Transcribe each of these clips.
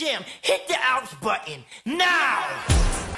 Hit the outs button now!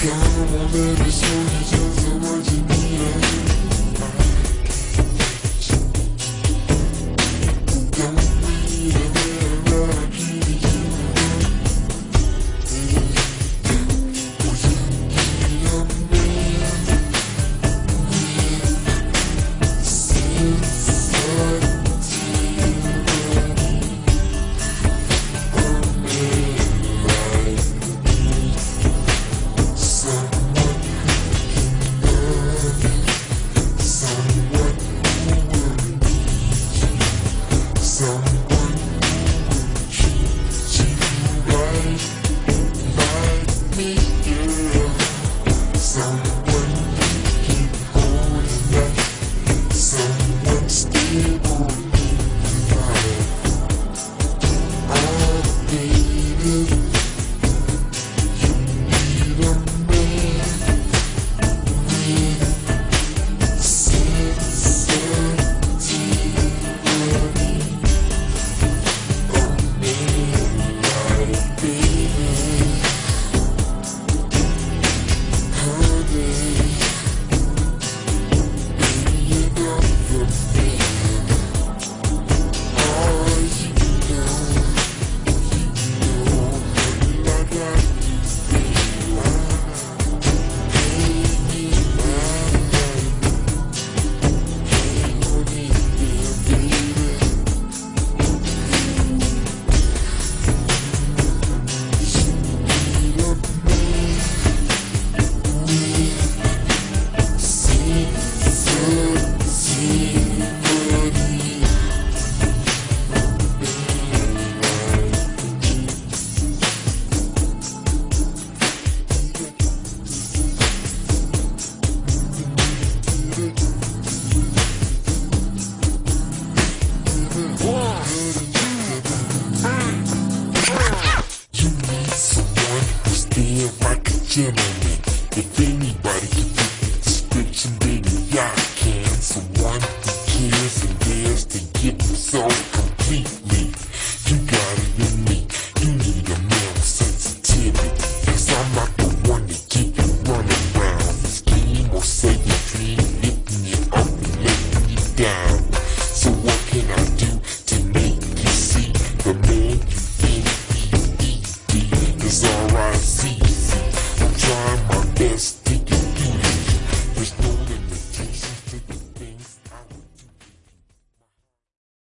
The description, baby, can. So one who cares and dares to give this